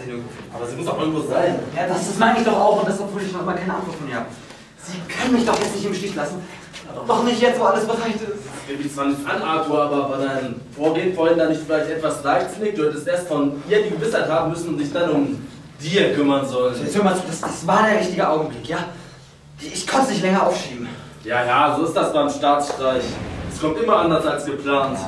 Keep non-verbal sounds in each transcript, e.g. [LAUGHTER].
sie nirgendwo finden. Aber sie muss auch irgendwo sein. Ja, das, das meine ich doch auch und das, obwohl ich noch immer keine Antwort von ihr habe. Sie können mich doch jetzt nicht im Stich lassen. Doch nicht jetzt, wo alles bereit ist. Das geht mich zwar nicht an, Arthur, aber war dein Vorgehen vorhin da nicht vielleicht etwas leichtsinnig? Du hättest erst von ihr die Gewissheit haben müssen und dich dann um dir kümmern sollen. Jetzt hör mal zu, das, das war der richtige Augenblick, ja? Ich konnte es nicht länger aufschieben. Ja, ja, so ist das beim Staatsstreich. Es kommt immer anders als geplant.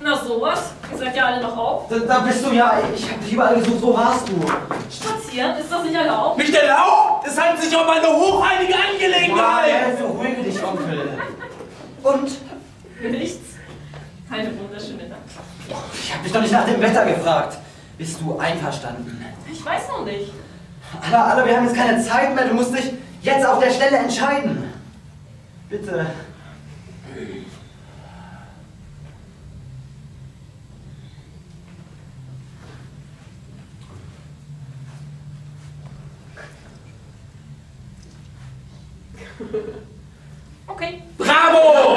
Na sowas? Ihr alle noch auf. Da, da bist du ja, ich habe dich überall gesucht, wo warst du? Spazieren, ist das nicht erlaubt? Nicht erlaubt! Es handelt sich um eine hochheilige Angelegenheit! Ja, beruhige dich, Onkel. Und? Nichts. Eine wunderschöne Nacht. Ich habe dich doch nicht nach dem Wetter gefragt. Bist du einverstanden? Ich weiß noch nicht. Anna, Anna, wir haben jetzt keine Zeit mehr. Du musst dich jetzt auf der Stelle entscheiden. Bitte. [LAUGHS] Okay. Bravo!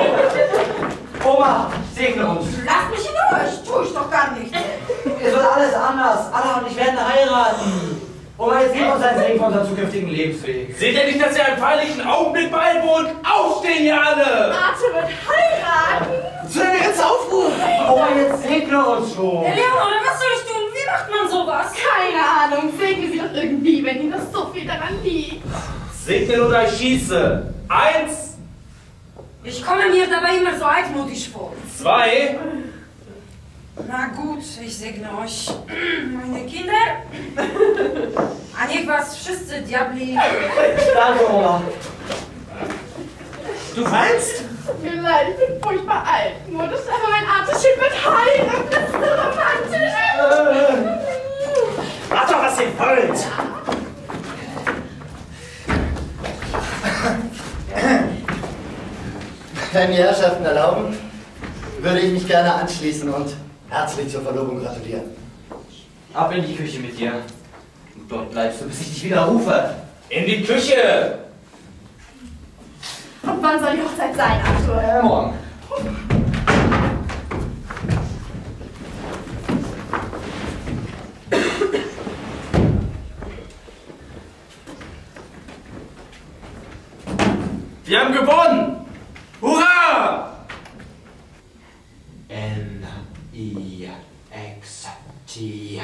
Oma, segne uns. Lass mich in Ruhe, ich tue ich doch gar nicht. Es wird alles anders. Anna und ich werden heiraten. Oma, jetzt gib uns ein Segen für unseren zukünftigen Lebensweg. Seht ihr nicht, dass ihr einen feierlichen Augenblick beiwohnt? Aufstehen, ihr alle! Arthur wird heiraten. Zöger jetzt Aufruhr. Oma, jetzt segne uns schon. Leonore, was soll ich tun? Wie macht man sowas? Keine Ahnung, segne sie doch irgendwie, wenn ihnen das so viel daran liegt. Segnen oder ich schieße. Eins, Ich komme mir dabei immer so altmodisch vor. zwei, Na gut, ich segne euch. [CLEARS THROAT] Meine Kinder. A niech was wszyscy diabli... Danke, Oma. Du weinst? Tut mir leid, ich bin furchtbar alt. Nur das aber mein Arthur-Schild wird heiraten. Das ist so romantisch. Macht doch, was ihr wollt! Wenn die Herrschaften erlauben, würde ich mich gerne anschließen und herzlich zur Verlobung gratulieren. Ab in die Küche mit dir. Und dort bleibst du, bis ich dich wieder rufe. In die Küche! Und wann soll die Hochzeit sein, Arthur? Äh, morgen. E X T.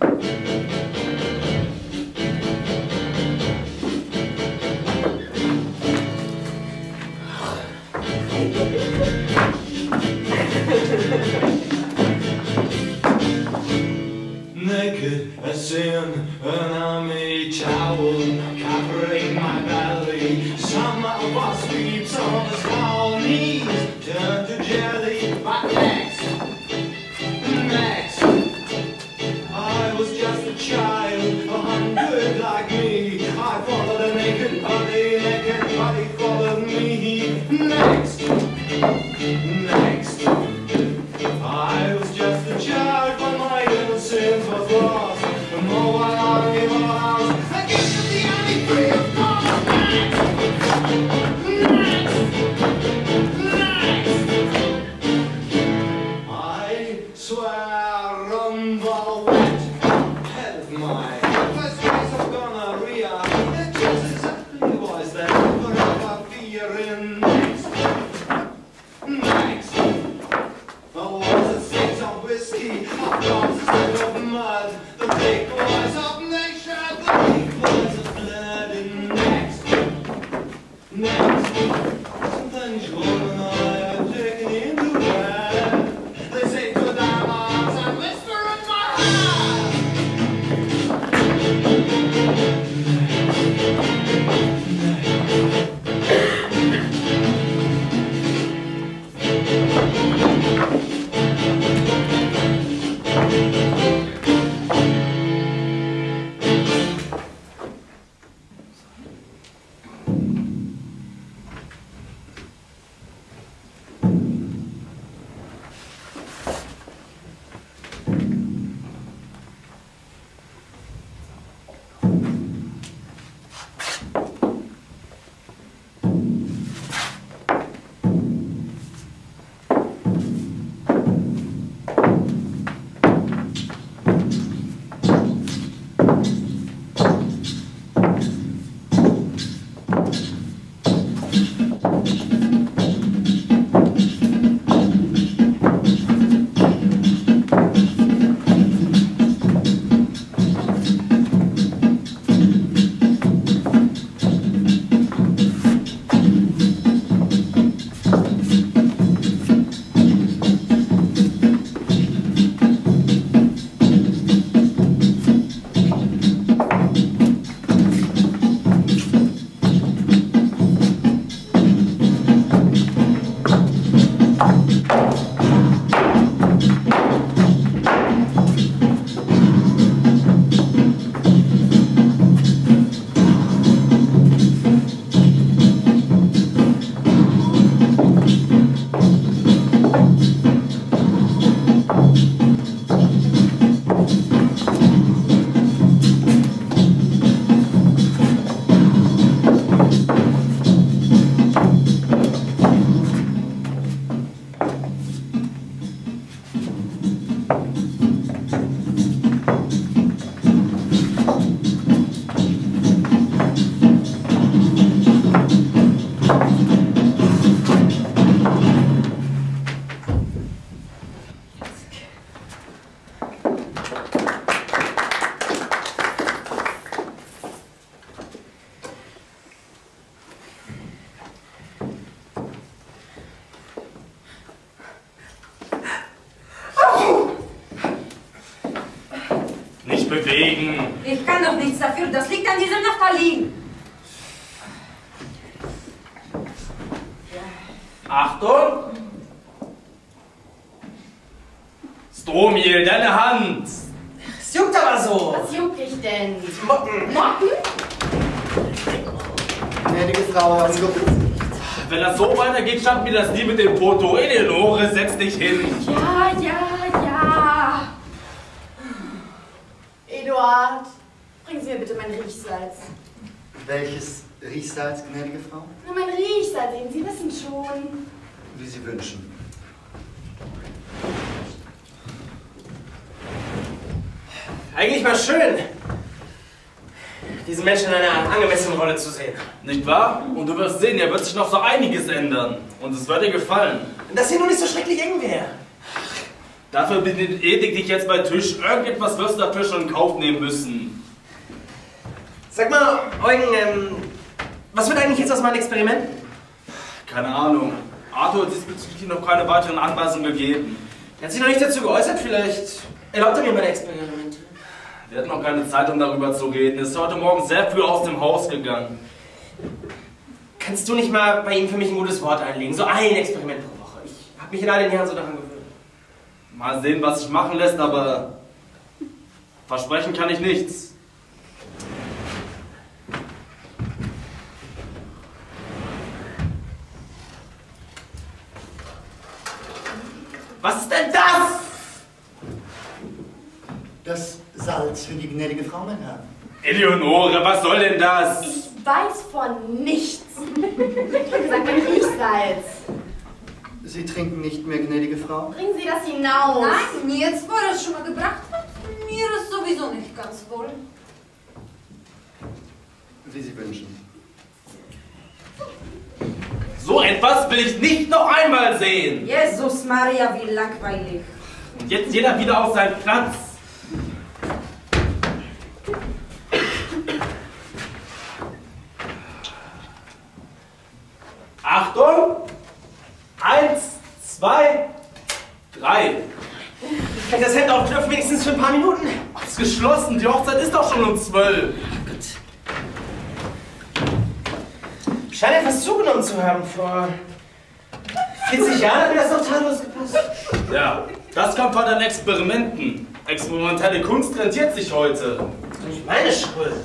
Thank As sin, an army towel covering my belly. Some of us weeps on the small knees, turn to jelly. But next, next, I was just a child, a hundred like me. I followed a naked body, naked body followed me. Next. pessoa Ich kann doch nichts dafür, das liegt an diesem Naphthalin. Achtung! Stromiel, deine Hand! Es juckt aber so. Was juck ich denn? Mocken. Mocken? Gnädige Frau, um Gottes Wenn das so weitergeht, schaffen wir das nie mit dem Foto. Eleonore, setz dich hin. Ja, ja. Eduard, bringen Sie mir bitte mein Riechsalz. Welches Riechsalz, gnädige Frau? Nur mein Riechsalz, den Sie wissen schon. Wie Sie wünschen. Eigentlich mal schön, diesen Menschen in einer angemessenen Rolle zu sehen. Nicht wahr? Und du wirst sehen, hier wird sich noch so einiges ändern. Und es wird dir gefallen. Dass hier nur nicht so schrecklich eng wäre. Dafür Ethik dich jetzt bei Tisch. Irgendetwas wirst du dafür schon in Kauf nehmen müssen. Sag mal, Eugen, ähm, was wird eigentlich jetzt aus meinen Experimenten? Keine Ahnung. Arthur hat diesbezüglich noch keine weiteren Anweisungen gegeben. Er hat sich noch nicht dazu geäußert, vielleicht erlaubt er mir meine Experimente. Wir hatten noch keine Zeit, um darüber zu reden. Er ist heute Morgen sehr früh aus dem Haus gegangen. Kannst du nicht mal bei ihm für mich ein gutes Wort einlegen? So ein Experiment pro Woche. Ich habe mich in all den Jahren so daran gewöhnt. Mal sehen, was sich machen lässt, aber versprechen kann ich nichts. Was ist denn das? Das Salz für die gnädige Frau, mein Herr. Eleonore, was soll denn das? Ich weiß von nichts. Ich habe gesagt, mein Riechsalz. Sie trinken nicht mehr, gnädige Frau? Bringen Sie das hinaus. Nein, jetzt, wo er es schon mal gebracht hat, mir ist sowieso nicht ganz wohl. Wie Sie wünschen. So etwas will ich nicht noch einmal sehen. Jesus Maria, wie langweilig. Und jetzt jeder wieder auf seinen Platz. Achtung! Eins, zwei, drei. Kann ich das Hemd aufknöpfen, wenigstens Es ist geschlossen, die Hochzeit ist doch schon um zwölf. Scheint etwas zugenommen zu haben. Vor 40 Jahren hat mir das noch tadellos gepasst. Ja, das kommt von den Experimenten. Experimentelle Kunst rentiert sich heute. Das ist nicht meine Schuld.